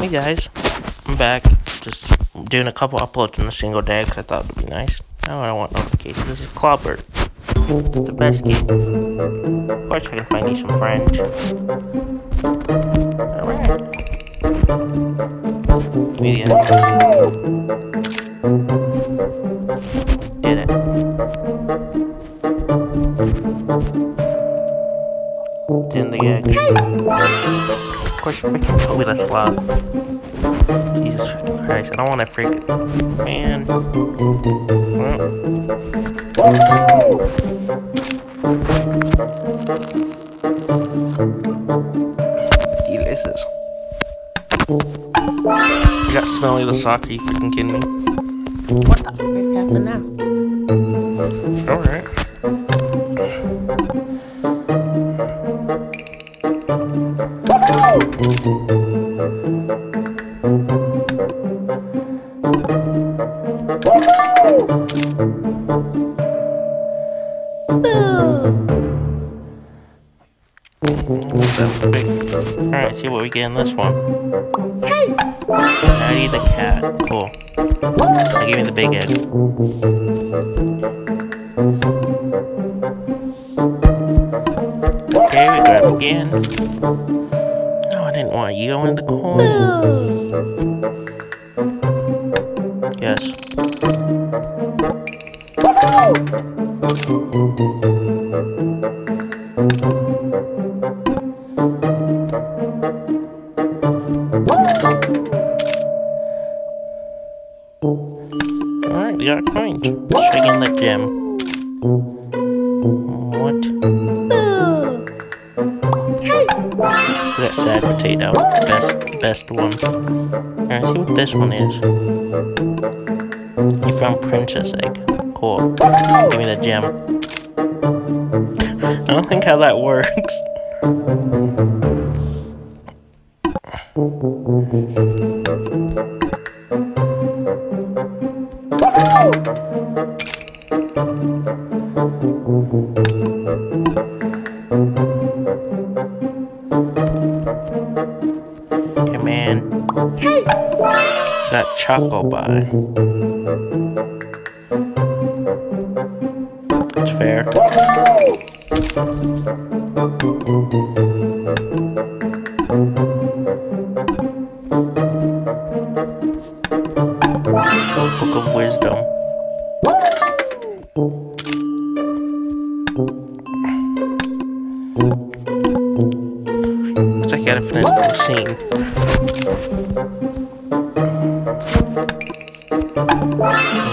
Hey guys, I'm back. Just doing a couple uploads in a single day because I thought it would be nice. Now I don't want notifications. This is Clobber, the best game. Of course, I can find you some friends. Alright. Media. Did it. It's in the egg. Of course, freaking Toby the Sloth. Jesus Christ, I don't want to freak Man. Delicious. You got Smelly the Sock, are you freaking kidding me? What the frick happened now? Alright. Alright, see what we get in this one. Natty the cat. Cool. Now give me the big egg. Okay, we grab again. No, I didn't want you in the coin. Yes. Alright, we got a coin. Let's check in the gem. That sad potato. Best best one. Alright, see what this one is. You found princess egg. Cool. Give me the gem. I don't think how that works. Got Choco Pie. It's fair. Book of Wisdom. Looks like I gotta finish the scene.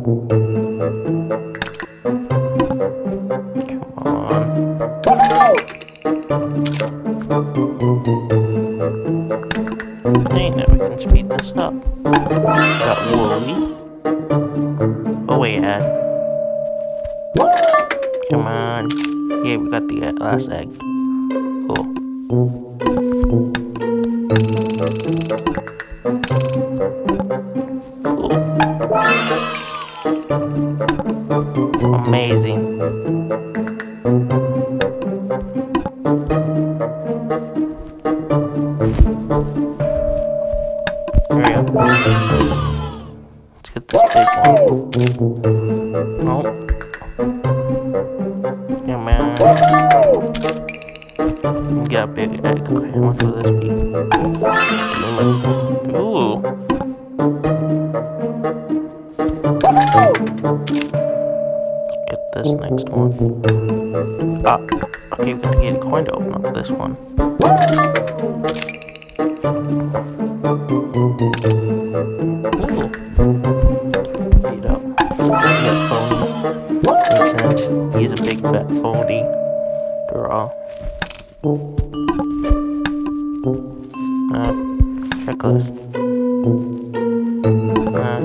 Come on. We. Got Wooly. Oh wait, Ed. Come on. Yeah, we got the uh, last egg. Cool. This big one. Oh. Yeah, man. We got big egg. Much will this? Ooh. Get this next one. Ah, okay, we gotta get a coin to open up this one. Draw. Uh, checklist. Uh. Man.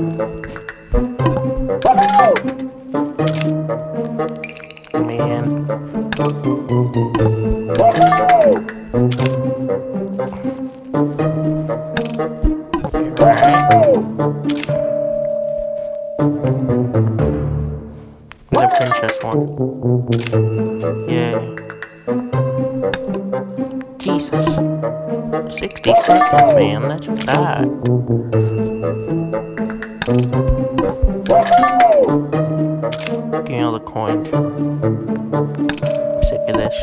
The princess one. Yeah. Jesus. 60 seconds, man. That's a. Give me all the coins. I'm sick of this.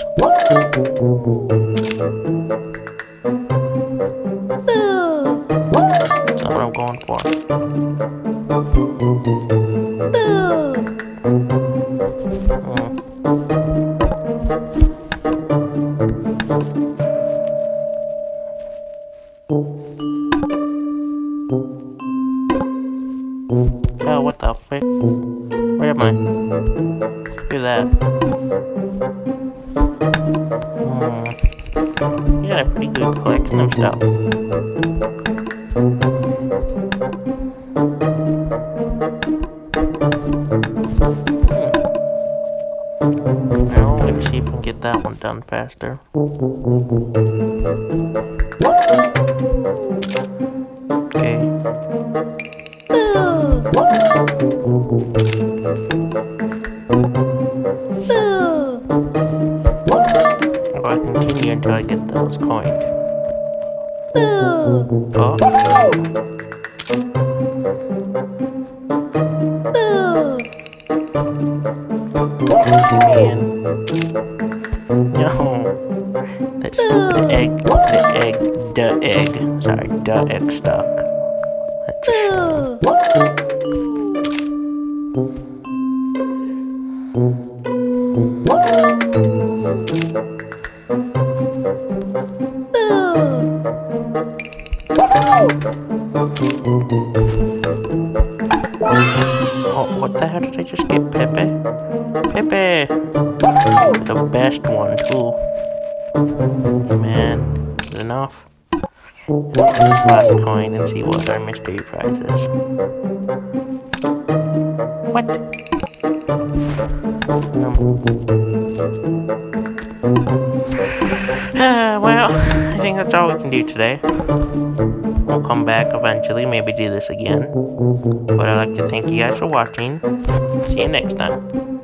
Pretty good collection of stuff. Now, let me see if we can get that one done faster. Okay. Boo! I'll continue until I get those coins. Boo! Oh, Boo! man. No. That stupid egg, the egg, the egg, sorry, the egg stuck. That's a shame. One, too. Man, is enough? Let's this last coin and see what our mystery prize is. What? Ah, well, I think that's all we can do today. We'll come back eventually, maybe do this again. But I'd like to thank you guys for watching. See you next time.